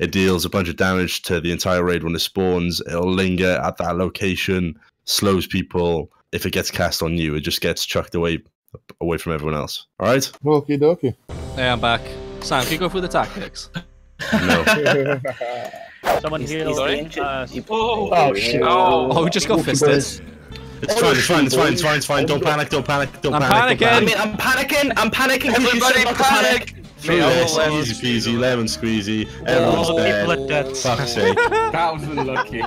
It deals a bunch of damage to the entire raid when it spawns. It'll linger at that location, slows people. If it gets cast on you, it just gets chucked away away from everyone else. All right? Okie dokie. Hey, I'm back. Sam, can you go through the tactics? No. Someone He's- heal. he's Sorry? Uh, oh, Oh, shit. Oh, Oh, we just got fisted. It's fine, it's fine, it's fine, it's fine, it's fine. Don't panic, don't panic, don't I'm panic. don't panicking. I mean, I'm panicking. I'm panicking. 'cause you everybody said not to panic! Through Mate, this, easy peasy, lemon squeezy. Everyone's Oh, dead. people are dead. Fuck's sake. That was unlucky.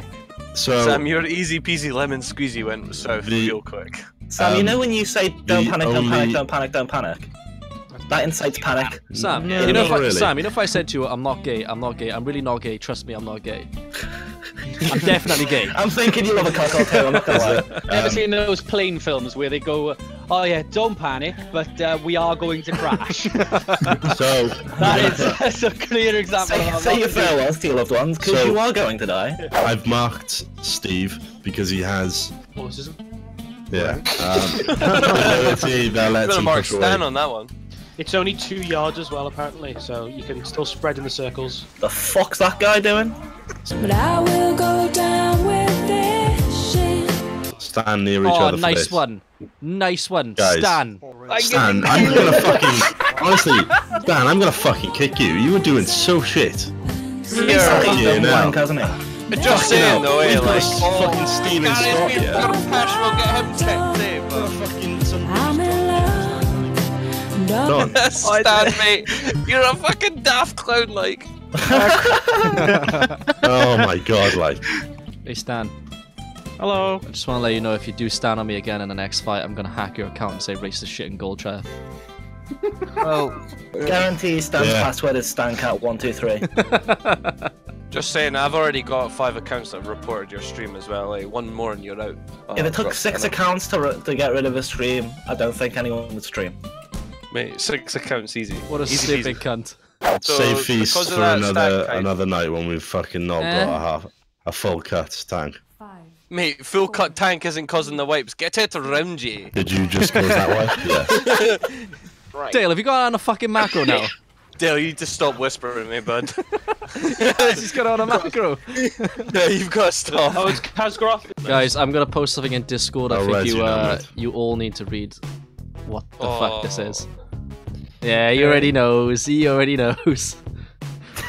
So, Sam, your easy peasy lemon squeezy went south The- real quick. Sam, you Um, know when you say don't panic, don't only- panic, don't panic, don't panic? That incites panic. Sam, No, you know, if I, really. Sam, you know if I said to you, I'm not gay, I'm not gay, I'm really not gay, trust me, I'm not gay. I'm definitely gay. I'm thinking you love a cocktail, I'm not gonna lie. Ever Um, seen those plane films where they go, "Oh yeah, don't panic, but uh, we are going to crash." so that is that's a clear example. Say, of say your farewells to your loved ones, because So- you are going to die. I've marked Steve because he has, Autism. yeah, um, ability that I'm lets gonna mark push Stan away. on that one. It's only two yards as well, apparently, so you can still spread in the circles. The fuck's that guy doing? But I will go down with this shit. Stand near each Oh, other. for nice this. one. Nice one. Guys. Stan. Stan, I'm gonna fucking honestly, Stan, I'm gonna fucking kick you. You were doing so shit. He's Here, fucking yeah, wank, hasn't he? Just saying though, eh, We've got a like, oh, fucking steaming Gary's start here. got a patch, we'll get him checked, but Fucking some I'm in love. Don't done. Stan, mate, you're a fucking daft clown, like. Oh my god, like Hey, Stan. Hello. I just want to let you know if you do stand on me again in the next fight, I'm gonna hack your account and say racist shit in gold trap. Well, Guarantee Stan's Yeah. password is StanCat123. just saying, I've already got five accounts that have reported your stream as well. Eh? One more and you're out. Oh, if it took six another- accounts to, ri- to get rid of a stream, I don't think anyone would stream. mate, six accounts easy. What a easy stupid peasy. cunt. So, save feast for another stack another night when we've fucking not Eh. got a half a full cut tank. Mate, full cut tank isn't causing the wipes. Get it around you. Did you just close that way? Yes. Dale, have you got on a fucking macro now? Dale, you just stop whispering me, bud. He's got on a macro. yeah, you've got to stop. Oh, it's Kazgroth. Guys, I'm gonna post something in Discord. I I'll think you you uh, you all need to read what the fuck this Oh. is. Yeah, he already knows. He already knows.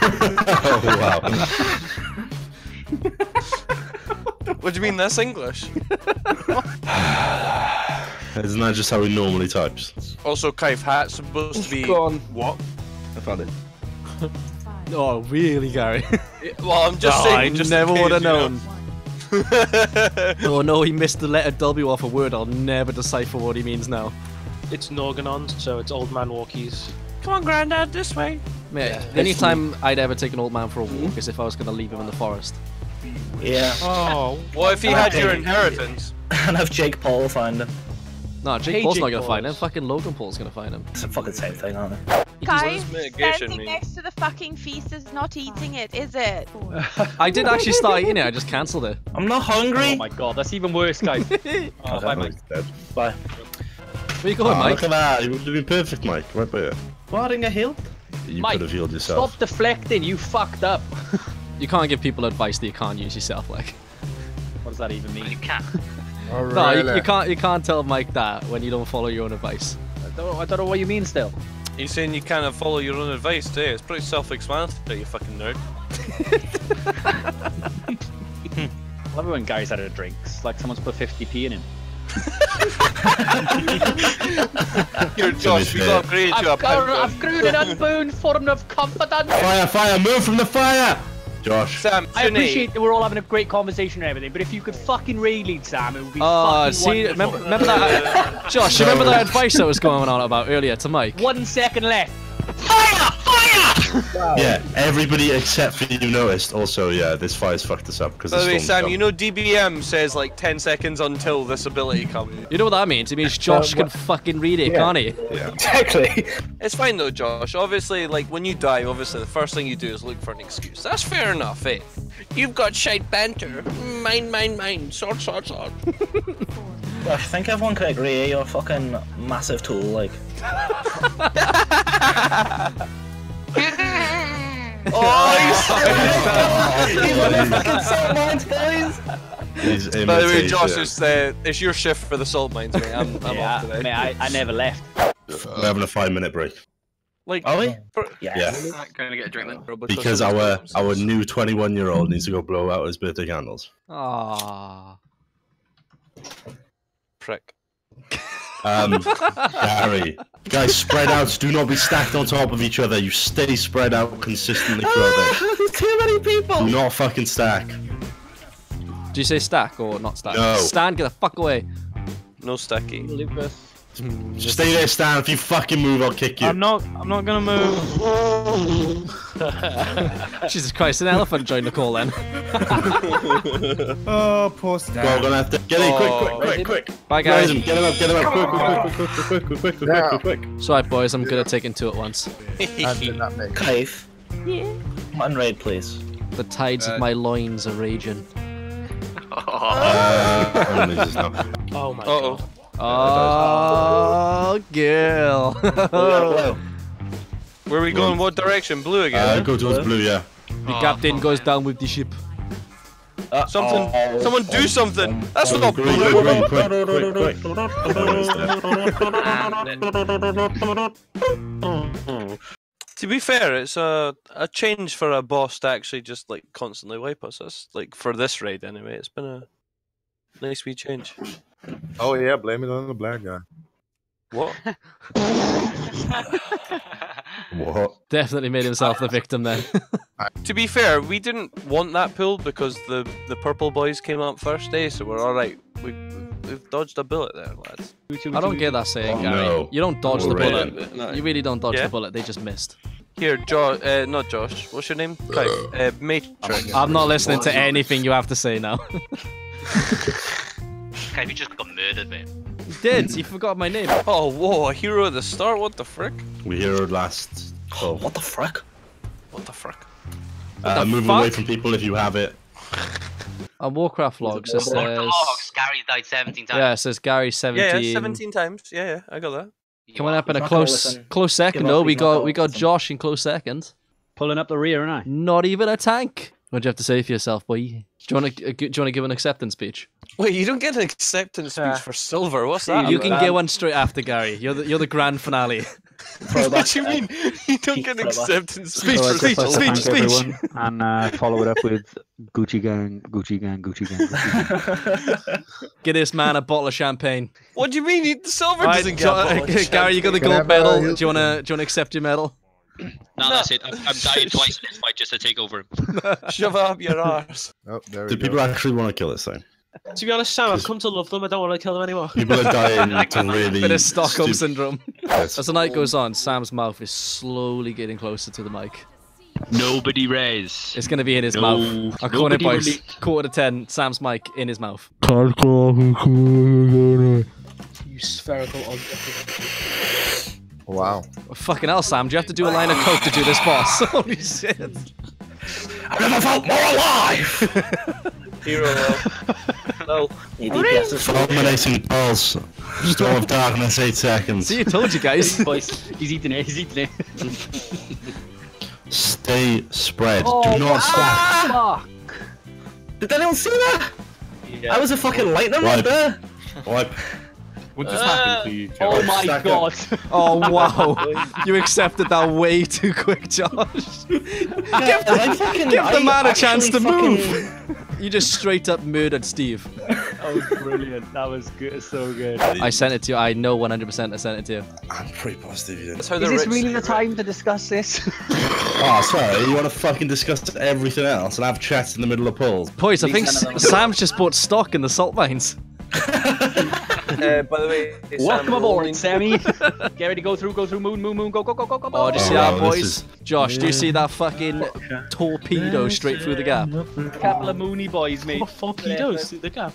oh wow. What do you mean that's English? Isn't that just how he normally types? Also, Kaif Hat's supposed to be. Gone. What? I found it. Oh, really, Gary? Well, I'm just Oh, saying. I just never would have case, you know. known. oh no, he missed the letter W off a word. I'll never decipher what he means now. It's Norgannon, so it's Old Man Walkies. Come on, Grandad, this way. Mate, the only time I'd ever take an old man for a walk hmm? is if I was gonna leave him in the forest. Yeah. Oh, What if he had think- your inheritance? and have Jake Paul find him. No, Jake Hey, Paul's Jake not gonna find him. Fucking Logan Paul's gonna find him. It's the fucking same thing, aren't they? Guys, standing mean? next to the fucking feast is not eating it, is it? I did actually start eating it. I just cancelled it. I'm not hungry. Oh my god, that's even worse, guys. oh, bye, Mike. Bye. Where you going, Oh, Mike? look at that. You would have been perfect, Mike. Right by you. What in the hill? You Mike, could have healed yourself. Stop deflecting, you fucked up. You can't give people advice that you can't use yourself. Like, What does that even mean? Oh, no, you, really? you can't. You can't tell Mike that when you don't follow your own advice. I don't, I don't know what you mean still. You're saying you can't follow your own advice, too? It's pretty self-explanatory, you fucking nerd. I love it when guys out of drinks, like someone's put 50p in him. You're Josh, we fair. got upgraded to a I've, grown, pound. I've grown an unbound form of confidence. Fire, fire, move from the fire! Josh. Sam, I Sinead, appreciate that we're all having a great conversation and everything, but if you could fucking raid lead Sam, it would be Oh, fucking see, remember, remember that, Josh? You remember that advice that was going on about earlier to Mike? One second left. Yeah, everybody except for you noticed. Also, yeah, this fire's fucked us up because By the way, Sam, you know DBM says like 10 seconds until this ability comes. You know what that means? It means Josh can fucking read it, yeah. can't he? Exactly. It's fine though, Josh. Obviously, like when you die, obviously the first thing you do is look for an excuse. That's fair enough, eh? You've got shite banter. Mine, mine, mine. Sword, sword, sword. I think everyone can agree you're a fucking massive tool, like. Oh, he's Salt mines, boys. He's By the way, Josh, imitation. it's, uh, it's your shift for the salt mines, mate. I'm, I'm yeah, off today. mate, I, I never left. We're having a five minute break Like, Are we? for- Yes. Yeah. Gonna get a drink then. because our our new 21 year old needs to go blow out his birthday candles. Ah. prick. Um, Gary, guys, spread out. Do not be stacked on top of each other. You stay spread out consistently throughout this. There's too many people. Do not fucking stack. Do you say stack or not stack? No. Stan, get the fuck away. No stacking. Lucas. Just stay there, Stan. If you fucking move, I'll kick you. I'm not. I'm not gonna move. Jesus Christ, an elephant joined the call then. Oh, poor Well, we're gonna have to get in quick, quick, quick, quick. Bye, guys. him, get him up, get him up, quick, quick, quick, quick, quick, quick, quick, quick, quick, quick, quick. Sorry, boys, I'm good at taking two at once. Clive. Yeah. One raid, please. The tides of my loins are raging. Uh, only just now. Oh my Uh oh. god. Oh, Gil. Where are we going? What direction? Blue Uh, again? go towards blue, yeah. the captain goes down with the ship. Uh, Something. oh. Someone do something. That's Oh, not green, blue. green, quick, quick, quick. To be fair, it's a a change for a boss to actually just like constantly wipe us. That's like for this raid anyway. It's been a nice wee change. Oh yeah, blame it on the black guy. What? What? Definitely made himself the victim then. To be fair, we didn't want that pull because the the purple boys came up first day, so we're all right. We we've dodged a bullet there, lads. I don't get that saying, Oh, Gary. no. You don't dodge the Alright. bullet. You really don't dodge Yeah. the bullet. They just missed. Here, Josh. Uh, not Josh. What's your name? Kai. Uh, Matrix. I'm not listening to anything you have to say now. Okay, you just got murdered, mate. you did. You forgot my name. Oh, whoa! A hero at the start. What the frick? We heroed last. Oh, What the frick? What the frick? uh, the move away from people if you have it. On Warcraft logs, it says. dogs. Gary died 17 times. Yeah, it says Gary 17. Yeah, yeah, 17 times. Yeah, yeah, I got that. Coming up in a He's not gonna close close second Give though. We got we got. Josh in close second. Pulling up the rear, and I. Not even a tank. What do you have to say for yourself, boy? Do you want to do you want to give an acceptance speech? Wait, you don't get an acceptance speech Yeah. for silver. What's that? you can about? get one straight after Gary. You're the you're the grand finale. what do you mean? You don't get an Throwback. acceptance Speech, speech for speech, speech, speech. and uh, follow it up with Gucci Gang, Gucci Gang, Gucci Gang. Gucci Gang. Get this man a bottle of champagne. What do you mean? The silver Right, doesn't get a bottle of Gary, you got the gold medal. Do you wanna do you wanna accept your medal? No, that's it. I'm, I'm dying twice in this fight just to take over him. Shove up your arse. Oh, there we Do go. people actually want to kill this thing? To be honest, Sam, I've come to love them. I don't want to kill them anymore. People are dying to really. Bit of Stockholm stu- syndrome. Yes. As the night goes on, Sam's mouth is slowly getting closer to the mic. Nobody raise. It's gonna be in his No, mouth. I'll it boys. really- Quarter to ten, Sam's mic in his mouth. You spherical object. Wow. Fucking hell, Sam, do you have to do a line of coke to do this boss? Holy shit. I've never felt more alive! Hero. no. Your DPS is Fulminating pulse. Storm of darkness, eight seconds. See, I told you guys. Boys, he's eating it. He's eating it. Stay spread. Oh, Do not stack. Ah! Fuck. Did anyone see that? Yeah. I was a fucking lightning Right. right there. Wipe. What just happened to you, Oh my Stack up. god. Oh wow, you accepted that way too quick, Josh. I fucking, Give the I man a chance to actually move. You just straight up murdered Steve. That was brilliant. That was good. So good. I sent it to you. I know 100% I sent it to you. I'm pretty positive you didn't. That's how Is the this rich really the say it. time to discuss this? Oh, sorry. You want to fucking discuss everything else and have chats in the middle of polls? Boys, I think Please send S- another Sam's just bought stock in the salt mines. Uh, by the way, Welcome Sam, aboard, rolling- Sammy. Get ready to go through, go through, moon, moon, moon, go, go, go, go, go. Oh, do you Oh, see wow, that, boys? is- Josh, do you see that fucking torpedo straight through the gap? Couple of moony boys, mate. What four pedos through the gap?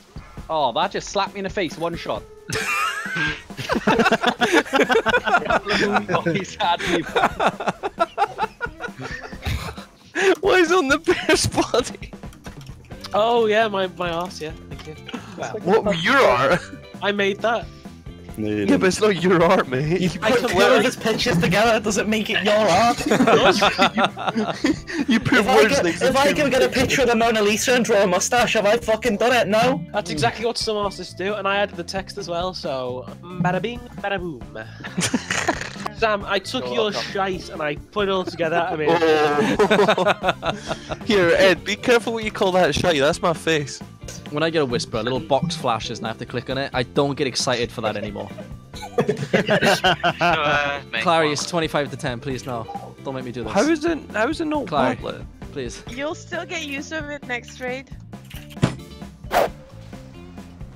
Oh, that just slapped me in the face. One shot. Couple of moony boys had me. What is on the bear's body? Oh yeah, my my arse. Yeah, thank you. What your art? I made that. Yeah, but it's not your art, mate. You I put one of his pictures together, does it make it your art? you put if I, words can, next if I can get a picture of the Mona Lisa and draw a mustache, have I fucking done it? No? That's exactly what some artists do, and I added the text as well, so bada bing, bada boom. Sam, I took You're your shite and I put it all together. I mean, Oh. Here, Ed, be careful what you call that shite. That's my face. When I get a whisper, a little box flashes and I have to click on it. I don't get excited for that anymore. Uh, mate, Clary, it's 25 to 10. Please, no. Don't make me do this. How is it? How is it not Clary, Bartlett? please. You'll still get use of it next raid.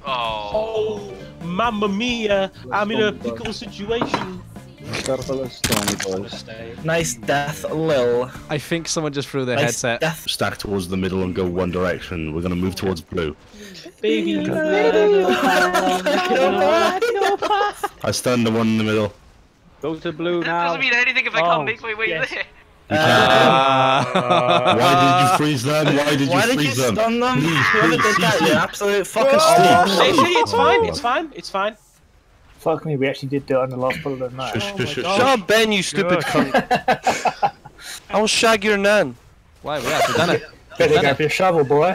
Oh. oh, mamma mia, I'm in a pickle situation. Nice death, lil. I think someone just threw their Nice headset. death. Stack towards the middle and go one direction. We're gonna move towards blue. Baby. I stunned the one in the middle. Go to blue That now. doesn't mean anything if I Oh, can't make my way yes. there. You can't. Ah. Why did you freeze them? Why did you Why did you freeze them? stun them? Please, Whoever please, did that, please. you absolute fucking Steve, idiot. See, Steve. see, it's fine, it's fine, it's fine. Fuck me, we actually did do it on the last bullet of the night. Shush, Oh shush, shush, Shut up, Ben, you stupid cunt. I'll shag your nan. Why? We have done it. Better grab your shovel, boy.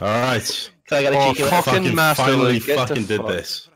All right. Can I get a Oh, cheeky fuck. one? Fucking master, finally Luke, fucking did fuck. this.